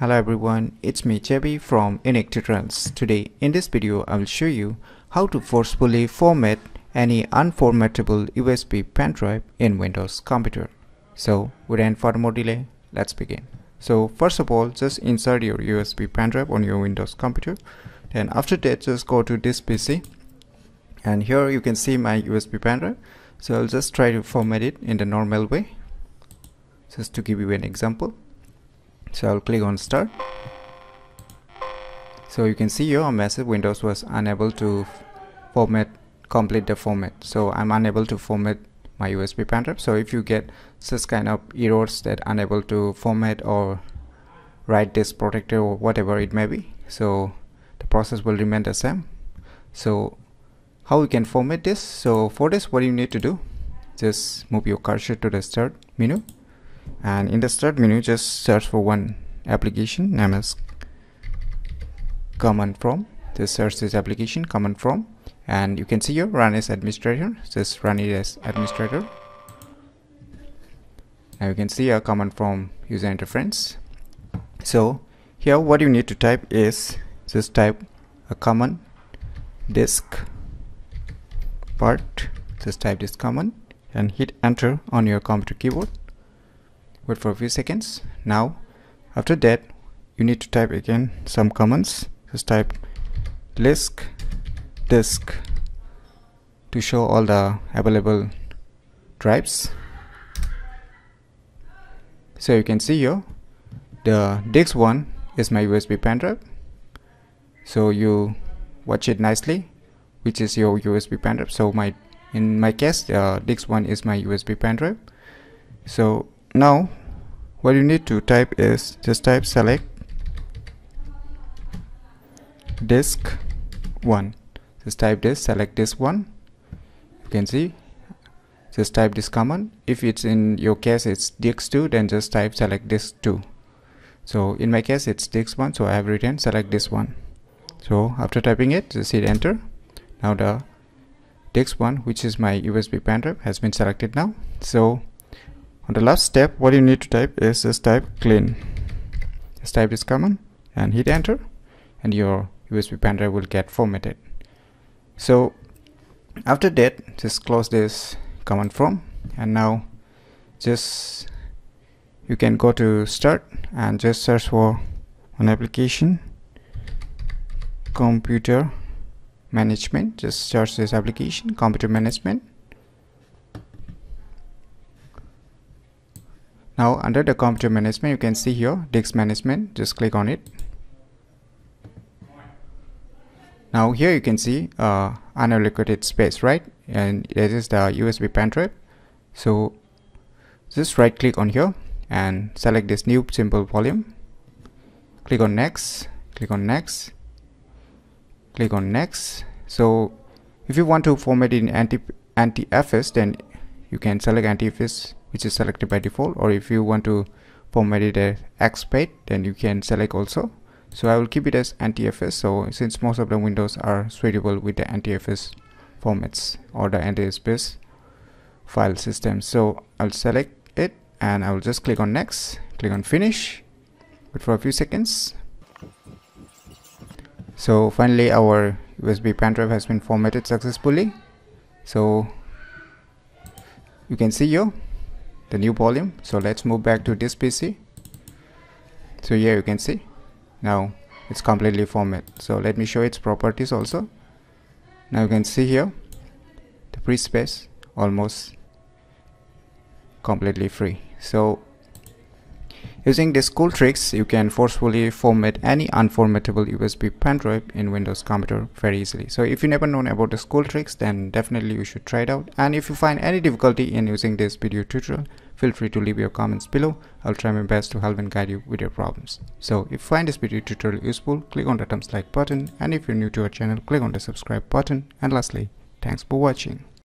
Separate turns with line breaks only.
Hello everyone, it's me Chebby from Tutorials. Today in this video I will show you how to forcefully format any unformattable USB pen drive in Windows computer. So without further more delay, let's begin. So first of all just insert your USB pen drive on your Windows computer. Then after that just go to this PC and here you can see my USB pen drive. So I'll just try to format it in the normal way just to give you an example so I'll click on start. So you can see your message Windows was unable to format complete the format. So I'm unable to format my USB pen drive so if you get such kind of errors that unable to format or write disk protector or whatever it may be so the process will remain the same. So how we can format this? So for this what you need to do just move your cursor to the start menu and in the start menu just search for one application. Name as command prompt. Just search this application command prompt. And you can see your run as administrator. Just run it as administrator. Now you can see a command prompt user interface. So here what you need to type is just type a command disk part. Just type this command and hit enter on your computer keyboard wait for a few seconds. Now after that you need to type again some commands. Just type list disk to show all the available drives. So you can see here the disk one is my USB pen drive. So you watch it nicely which is your USB pen drive. So my in my case uh, disk one is my USB pen drive. So now what you need to type is just type select disk 1 just type this select disk one. You can see just type this command. If it's in your case it's disk 2 then just type select disk 2 so in my case it's disk 1 so I have written select disk one. So after typing it just hit enter. Now the disk 1 which is my USB pen drive has been selected now. So on the last step what you need to type is just type clean. Just type this command and hit enter and your USB pen drive will get formatted. So after that just close this command prompt and now just you can go to start and just search for an application computer management. Just search this application computer management now under the computer management you can see here disk management just click on it. Now here you can see uh, unallocated space right? And this is the USB pen drive so just right click on here and select this new simple volume. Click on next click on next click on next. So if you want to format in anti NTFS then you can select NTFS which is selected by default or if you want to format it as exFAT then you can select also. So I will keep it as NTFS so since most of the windows are suitable with the NTFS formats or the NTFS file system. So I'll select it and I will just click on next click on finish wait for a few seconds. So finally our USB pen drive has been formatted successfully. So you can see here the new volume. So let's move back to this PC so here you can see. Now it's completely format so let me show its properties also. Now you can see here the free space almost completely free. So Using these cool tricks, you can forcefully format any unformattable USB pen drive in Windows computer very easily. So if you never known about these cool tricks, then definitely you should try it out. And if you find any difficulty in using this video tutorial, feel free to leave your comments below. I'll try my best to help and guide you with your problems. So if you find this video tutorial useful, click on the thumbs like button. And if you're new to our channel, click on the subscribe button. And lastly, thanks for watching.